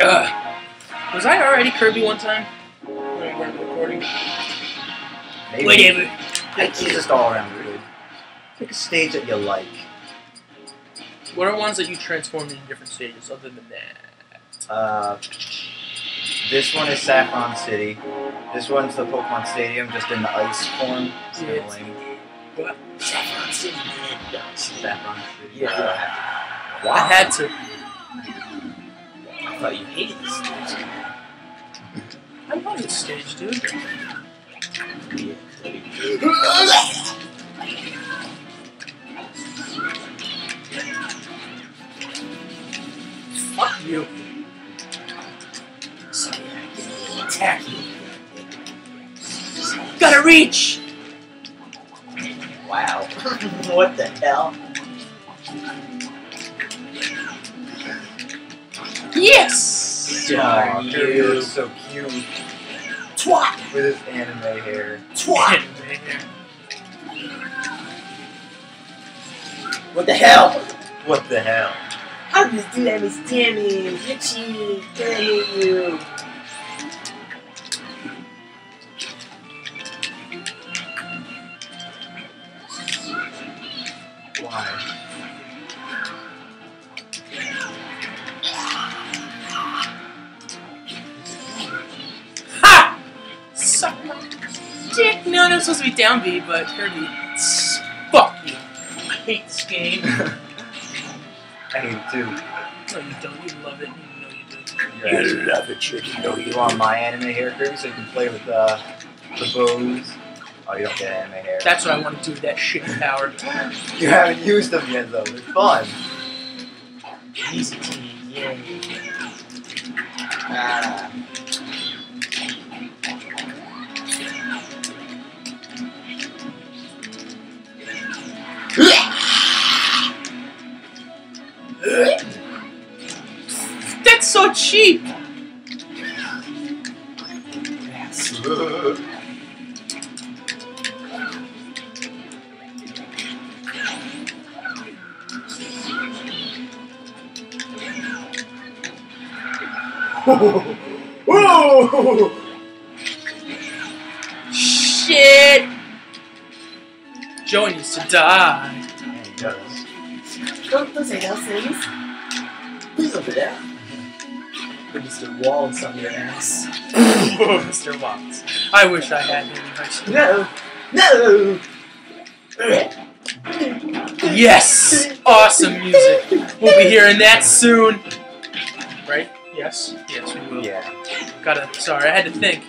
Ugh. Was I already Kirby one time? When we weren't recording. Maybe. Whatever. I just all around good. Pick a stage that you like. What are ones that you transformed in different stages other than that? Uh, this one is Saffron City. This one's the Pokemon Stadium, just in the ice form. It's it's- lame. What? Saffron City. Saffron City. Yeah. I had to. Thought you hated this stage. I love this stage, dude. Fuck you. So yeah, attack you. Gotta reach! Wow. what the hell? Yes! Aw, Darn Kirby you. looks so cute Twat! with his anime hair. Twat! What the hell? What the hell? How this do that, Miss Tammy? Damn you. Why? Dick. No, no, it's supposed to be down B, but Kirby. s- Fuck you. I hate this game. I hate it too. No, you don't. You love it. You know you do. You're love it, you know You want my anime hair, Kirby, so you can play with uh, the bows? Oh, you don't get anime hair. That's what I want to do with that shitty power. You haven't used them yet, though. They're fun. Easy team, yeah. Ah. Shit. Joey needs to die. He does. Don't, those things. Please that. Put Mr. Wallace on your ass. Mr. Watts. I wish I had him in high. No! No! Yes! Awesome music. We'll be hearing that soon. Right? Yes? Yes, we will. Yeah. Gotta, sorry, I had to think.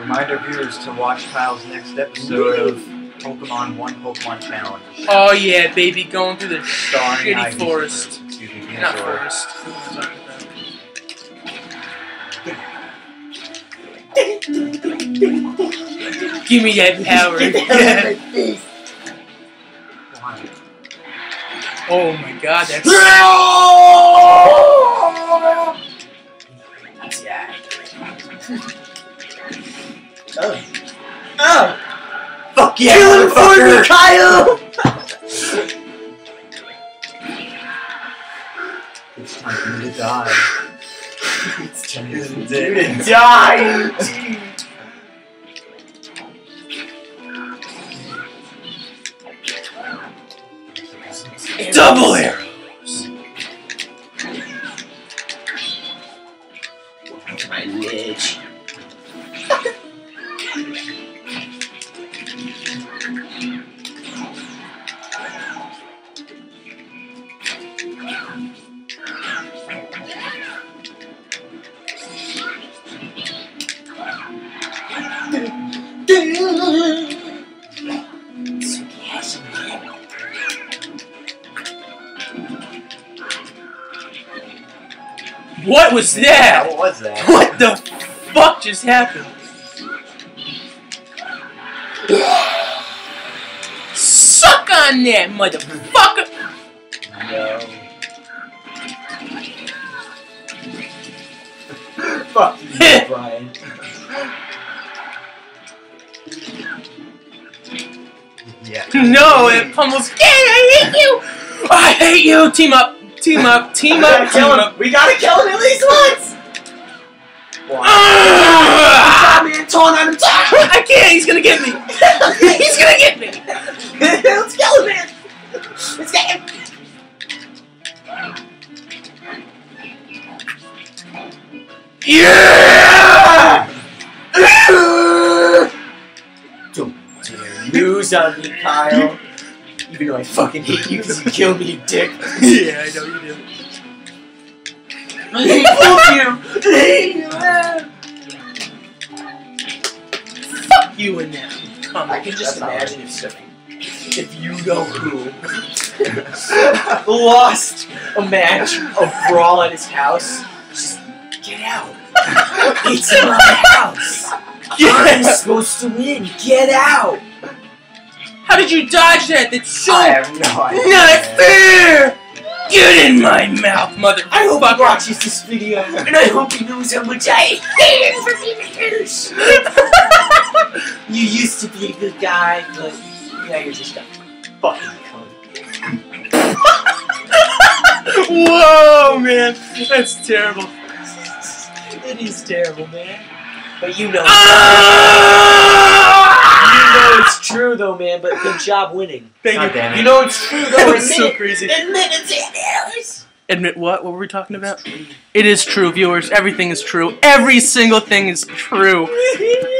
Remind our viewers to watch Kyle's next episode of Pokemon One Pokemon Challenge. Oh yeah, baby, going through the Starring shitty forest. Excuse me, Not forest. Give me that power. Get the hell out of my face! Why? oh my god, that's oh. Oh! Fuck yeah, Kill him for me! Kyle! It's time for me to die. it's time Isn't for it? you to die! double arrows. My lich. What was that? what was that? What the fuck just happened? Suck on that, motherfucker! No. Fuck you, Brian. yeah. No, it pummels. Yeah, I hate you! I hate you! Team up! Team up, team We gotta up, kill him. up. We gotta kill him at least once. Ah! Man. Taunt on him. I can't. He's gonna get me. He's gonna get me. Let's kill him, man. Let's get him. Yeah! Don't dare lose on me, Kyle. Even though I fucking hate you because you killed me, you dick. yeah, I know you do. I hate you. I hate you, man. Fuck you and them. Come I can just imagine if, if you know who lost a match, a brawl at his house. Just get out. It's my house. I'm Yeah. supposed to win. Get out. How did you dodge that? That's so I have no idea. not fair. Get in my mouth, mother. I hope he watches this video, and I hope he knows how much I hate him for being a douche. You used to be a good guy, but yeah, you're just a fucking cunt. Whoa, man, that's terrible. It is terrible, man. But you know, Ah! You know it's true though, man. But good job winning. Thank God you. damn it. You know it's true though. That's Admit so it. crazy. Admit it's Alice. Admit what? What were we talking about? It is true, viewers. Everything is true. Every single thing is true.